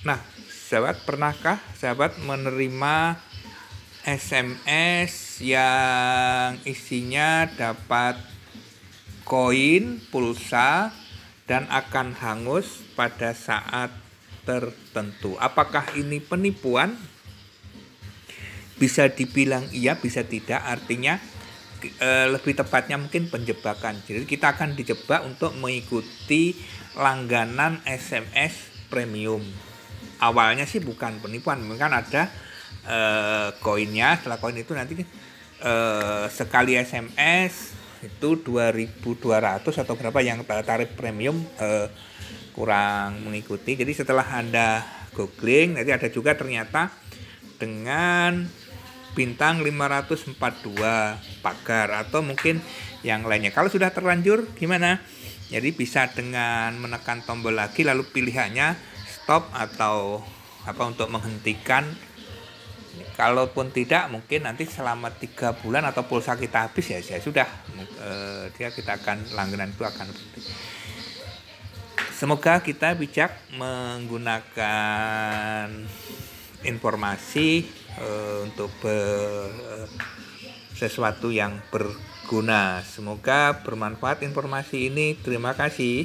Nah, sahabat pernahkah sahabat menerima SMS yang isinya dapat koin, pulsa dan akan hangus pada saat tertentu. Apakah ini penipuan? Bisa dibilang iya, bisa tidak. Artinya e, lebih tepatnya mungkin penjebakan. Jadi kita akan dijebak untuk mengikuti langganan SMS premium. Awalnya sih bukan penipuan, kan ada e, koinnya. Setelah koin itu nanti e, sekali SMS itu 2200 atau berapa yang tarif premium e, kurang mengikuti. Jadi setelah Anda googling nanti ada juga ternyata dengan bintang 542 pagar atau mungkin yang lainnya. Kalau sudah terlanjur gimana? Jadi bisa dengan menekan tombol lagi lalu pilihannya stop atau apa untuk menghentikan. Kalaupun tidak mungkin nanti selama tiga bulan atau pulsa kita habis ya, ya sudah eh, dia kita akan langganan itu akan berhenti. Semoga kita bijak menggunakan informasi uh, untuk ber, uh, sesuatu yang berguna. Semoga bermanfaat informasi ini. Terima kasih.